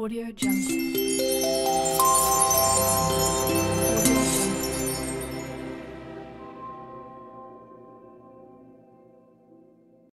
Audio Jungle.